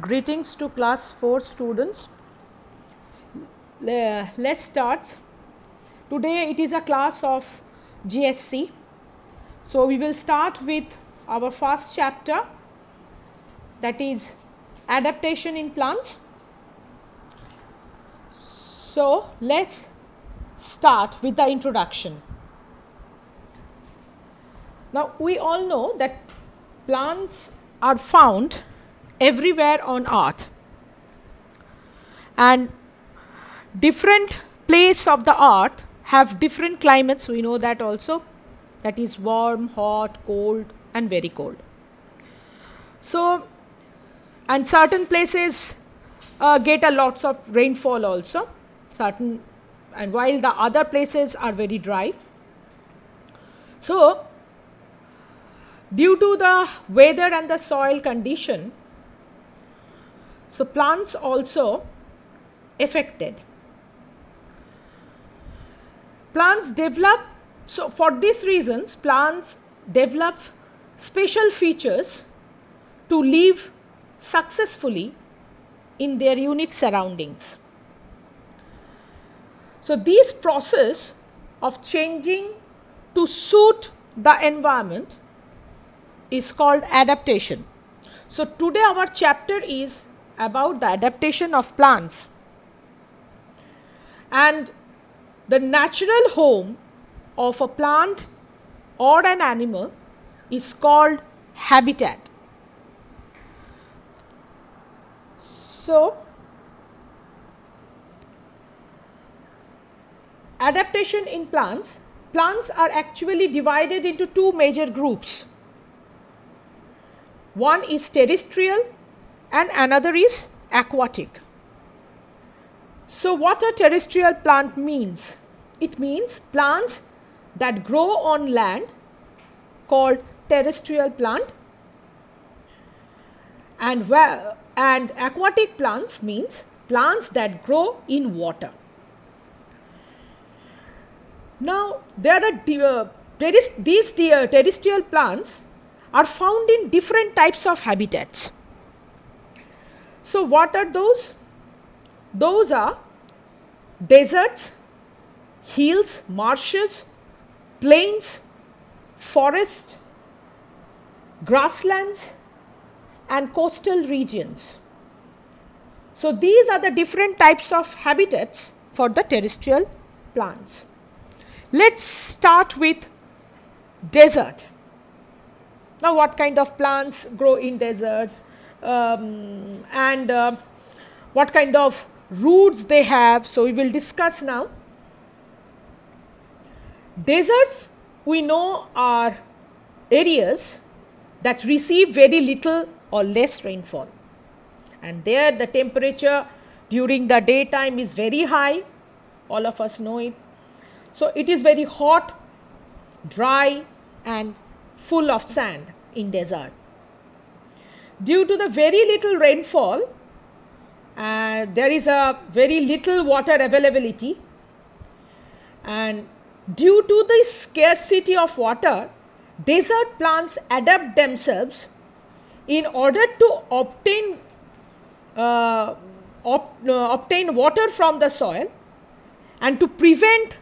Greetings to class 4 students. Let's start. Today it is a class of GSC. So we will start with our first chapter that is adaptation in plants. So let's start with the introduction. Now we all know that plants are found everywhere on earth. And different place of the earth have different climates. We know that also. That is warm hot cold and very cold. So and certain places uh, get a lots of rainfall also. Certain and while the other places are very dry. So due to the weather and the soil condition so plants also affected. Plants develop so for these reasons plants develop special features to live successfully in their unique surroundings. So this process of changing to suit the environment is called adaptation. So today our chapter is about the adaptation of plants. And the natural home of a plant or an animal is called habitat. So adaptation in plants plants are actually divided into two major groups. One is terrestrial and another is aquatic. So, what a terrestrial plant means? It means plants that grow on land called terrestrial plant and and aquatic plants means plants that grow in water. Now, there are uh, these terrestrial plants are found in different types of habitats. So, what are those? Those are deserts, hills, marshes, plains, forests, grasslands, and coastal regions. So, these are the different types of habitats for the terrestrial plants. Let's start with desert. Now, what kind of plants grow in deserts? Um, and uh, what kind of roots they have. So, we will discuss now. Deserts we know are areas that receive very little or less rainfall and there the temperature during the daytime is very high all of us know it so it is very hot dry and full of sand in desert due to the very little rainfall uh, there is a very little water availability. And due to the scarcity of water desert plants adapt themselves in order to obtain uh, op, uh, obtain water from the soil and to prevent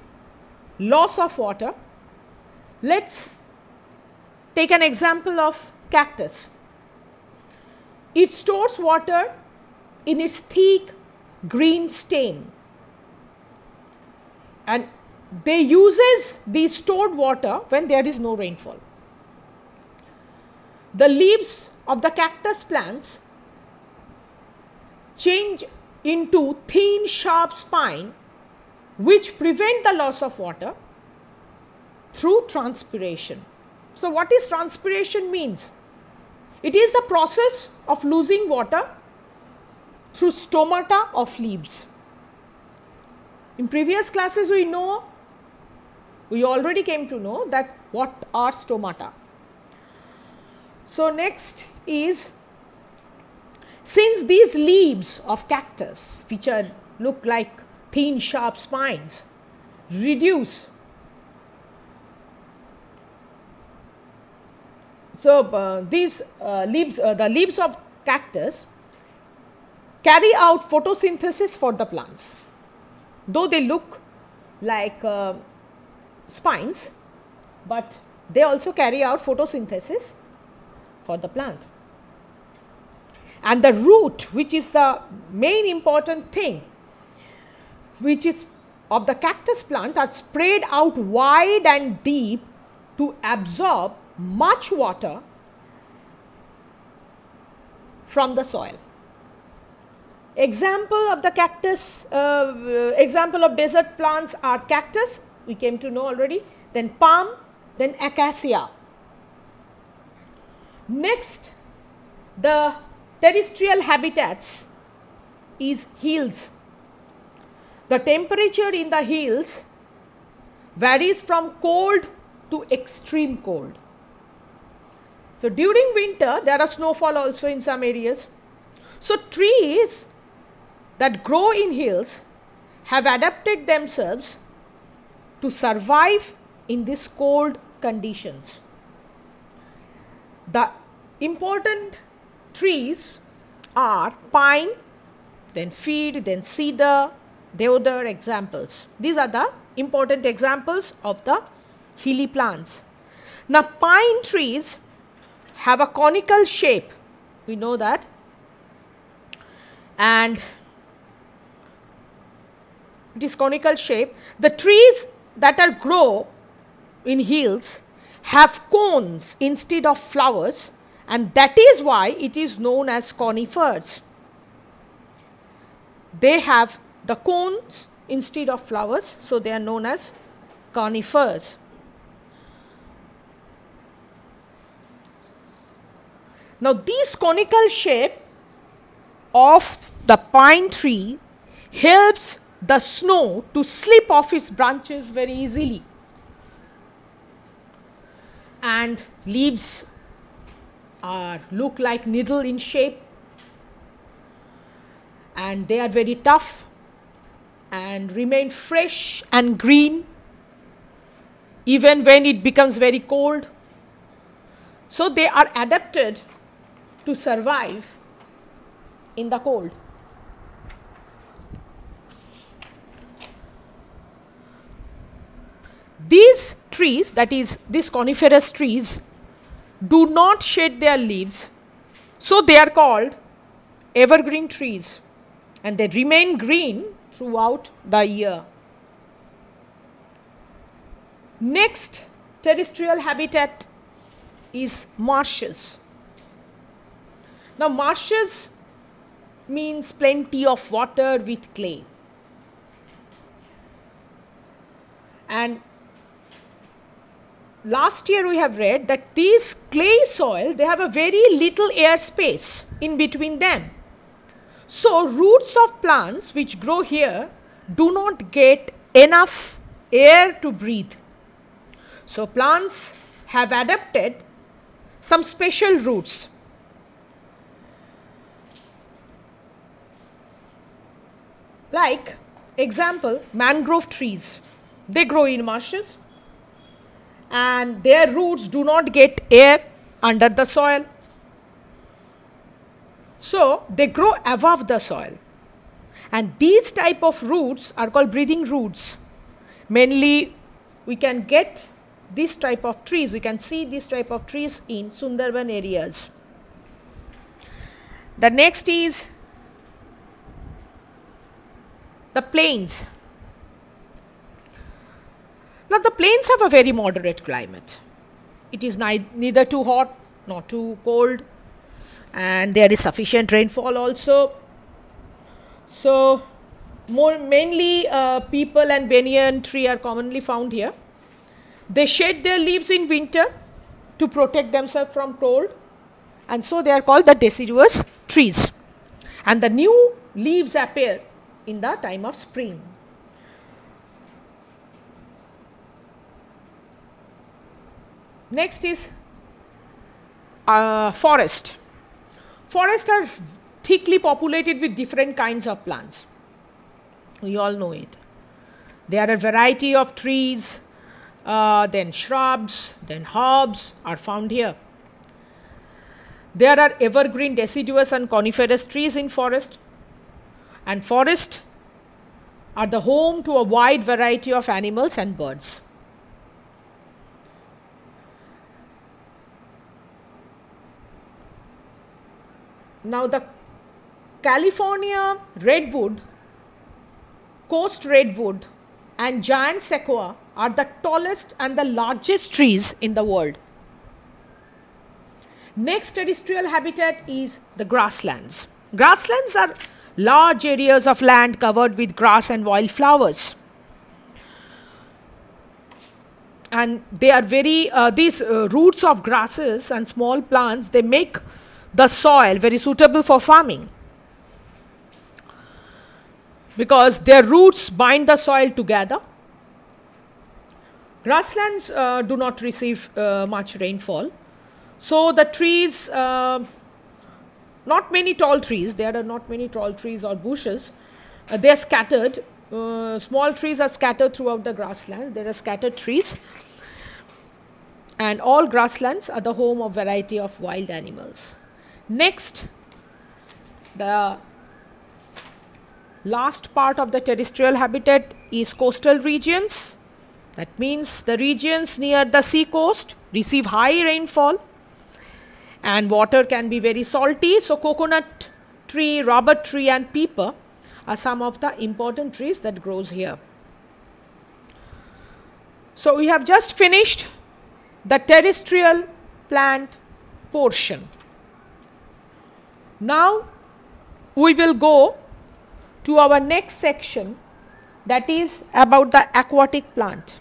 loss of water. Let's take an example of cactus it stores water in its thick green stem and they uses the stored water when there is no rainfall. The leaves of the cactus plants change into thin sharp spine which prevent the loss of water through transpiration. So what is transpiration means? It is the process of losing water through stomata of leaves. In previous classes we know, we already came to know that what are stomata. So next is, since these leaves of cactus which are look like thin sharp spines reduce So uh, these uh, leaves, uh, the leaves of cactus carry out photosynthesis for the plants. Though they look like uh, spines, but they also carry out photosynthesis for the plant. And the root, which is the main important thing, which is of the cactus plant, are spread out wide and deep to absorb much water from the soil. Example of the cactus, uh, example of desert plants are cactus, we came to know already, then palm, then acacia. Next, the terrestrial habitats is hills. The temperature in the hills varies from cold to extreme cold. So, during winter there are snowfall also in some areas. So, trees that grow in hills have adapted themselves to survive in these cold conditions. The important trees are pine, then fir, then cedar, deodar examples. These are the important examples of the hilly plants. Now, pine trees have a conical shape, we know that, and it is conical shape. The trees that are grow in hills have cones instead of flowers and that is why it is known as conifers. They have the cones instead of flowers, so they are known as conifers. Now, this conical shape of the pine tree helps the snow to slip off its branches very easily and leaves are look like needle in shape and they are very tough and remain fresh and green even when it becomes very cold. So they are adapted to survive in the cold These trees, that is, these coniferous trees, do not shed their leaves, so they are called evergreen trees and they remain green throughout the year. Next terrestrial habitat is marshes. Now, marshes means plenty of water with clay. And last year we have read that these clay soil they have a very little air space in between them. So roots of plants which grow here do not get enough air to breathe. So plants have adapted some special roots like example mangrove trees they grow in marshes and their roots do not get air under the soil. So they grow above the soil. And these type of roots are called breathing roots. Mainly we can get this type of trees, we can see this type of trees in Sundarban areas. The next is the plains. Now, the plains have a very moderate climate. It is neither too hot nor too cold, and there is sufficient rainfall also. So, more mainly uh, peepal and banyan tree are commonly found here. They shed their leaves in winter to protect themselves from cold, and so they are called the deciduous trees. And the new leaves appear in the time of spring. Next is uh, forest. Forests are thickly populated with different kinds of plants. We all know it. There are a variety of trees, uh, then shrubs, then herbs are found here. There are evergreen deciduous and coniferous trees in forest. And forests are the home to a wide variety of animals and birds. Now, the California redwood, coast redwood, and giant sequoia are the tallest and the largest trees in the world. Next terrestrial habitat is the grasslands. Grasslands are large areas of land covered with grass and wildflowers. And they are very, uh, these uh, roots of grasses and small plants, they make the soil very suitable for farming because their roots bind the soil together. Grasslands uh, do not receive uh, much rainfall. So the trees, uh, not many tall trees, there are not many tall trees or bushes. Uh, they are scattered. Uh, small trees are scattered throughout the grasslands. There are scattered trees. And all grasslands are the home of variety of wild animals. Next, the last part of the terrestrial habitat is coastal regions. That means the regions near the sea coast receive high rainfall and water can be very salty. So, coconut tree, rubber tree and peepal are some of the important trees that grows here. So, we have just finished the terrestrial plant portion. Now we will go to our next section that is about the aquatic plant.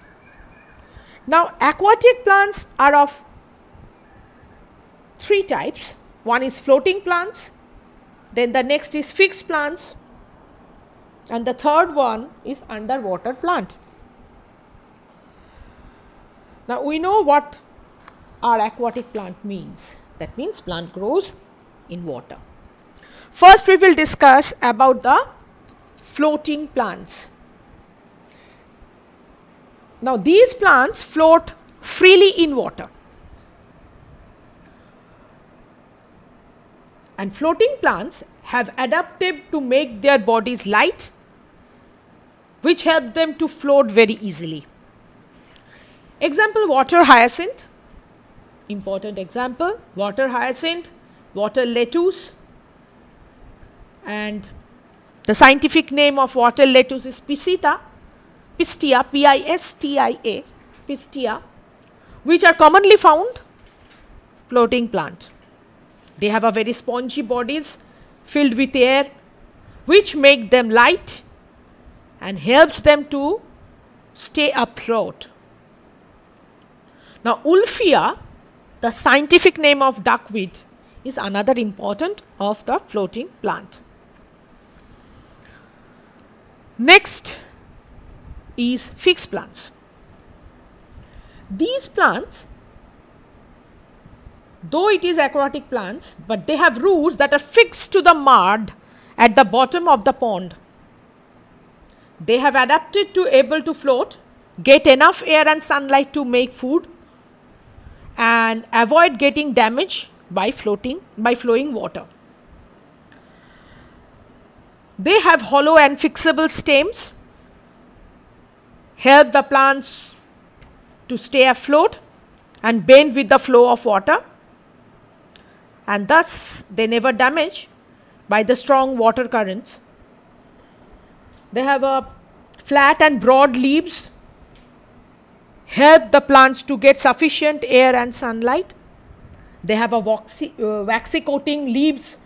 Now aquatic plants are of three types. One is floating plants, then the next is fixed plants and the third one is underwater plant. Now we know what our aquatic plant means. That means plant grows in water. First we will discuss about the floating plants. Now these plants float freely in water. And floating plants have adapted to make their bodies light which help them to float very easily. Example water hyacinth, important example, water hyacinth water lettuce and the scientific name of water lettuce is Pistia, Pistia, P-I-S-T-I-A, Pistia, which are commonly found floating plant. They have a very spongy bodies filled with air which make them light and helps them to stay afloat. Now, Wolffia, the scientific name of duckweed, is another important of the floating plant. Next is fixed plants. These plants, though it is aquatic plants, but they have roots that are fixed to the mud at the bottom of the pond. They have adapted to able to float, get enough air and sunlight to make food and avoid getting damage by floating by flowing water. They have hollow and fixable stems, help the plants to stay afloat and bend with the flow of water and thus they never damage by the strong water currents. They have a flat and broad leaves help the plants to get sufficient air and sunlight they have a waxy, uh, waxy coating leaves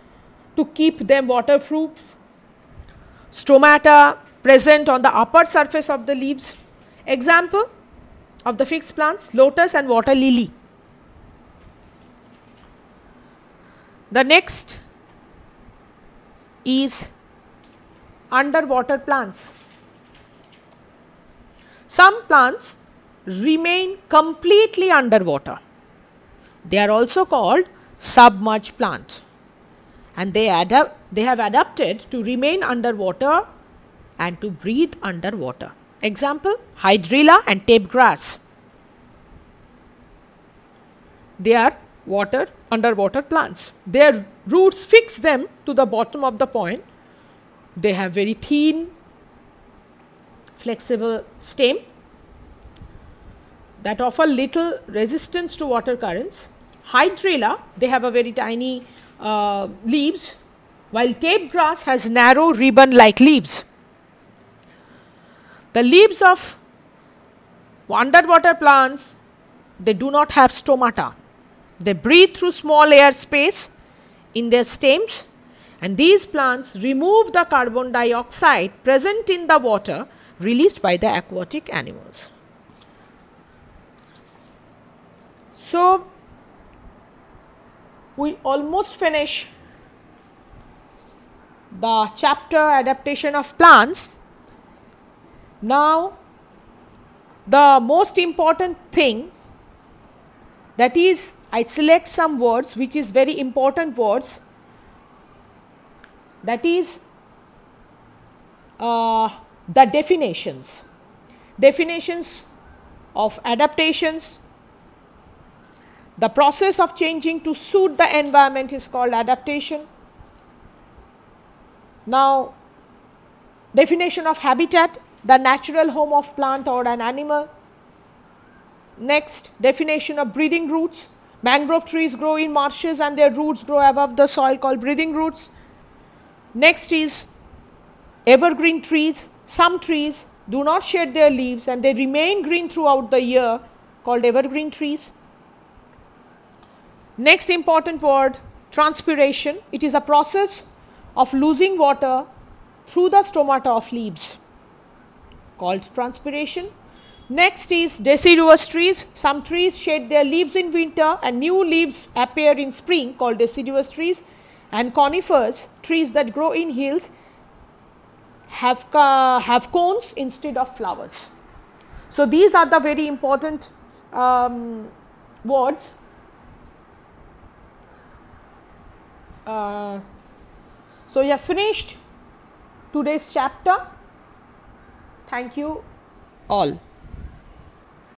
to keep them waterproof. Stomata present on the upper surface of the leaves. Example of the fixed plants lotus and water lily. The next is underwater plants. Some plants remain completely underwater they are also called submerged plant and they, they have adapted to remain underwater and to breathe underwater. Example hydrilla and tape grass. They are water underwater plants. Their roots fix them to the bottom of the pond they have very thin flexible stem that offer little resistance to water currents. Hydrilla, they have a very tiny uh, leaves, while tape grass has narrow ribbon like leaves. The leaves of underwater plants, they do not have stomata. They breathe through small air space in their stems and these plants remove the carbon dioxide present in the water released by the aquatic animals. So, we almost finish the chapter adaptation of plants. Now, the most important thing that is I select some words which is very important words. That is uh, the definitions. Definitions of adaptations. The process of changing to suit the environment is called adaptation. Now definition of habitat the natural home of plant or an animal. Next definition of breathing roots mangrove trees grow in marshes and their roots grow above the soil called breathing roots next is evergreen trees some trees do not shed their leaves and they remain green throughout the year called evergreen trees. Next important word transpiration. It is a process of losing water through the stomata of leaves called transpiration. Next is deciduous trees. Some trees shed their leaves in winter and new leaves appear in spring called deciduous trees and conifers trees that grow in hills have, uh, have cones instead of flowers. So, these are the very important um, words. Uh, so, you have finished today's chapter. Thank you all.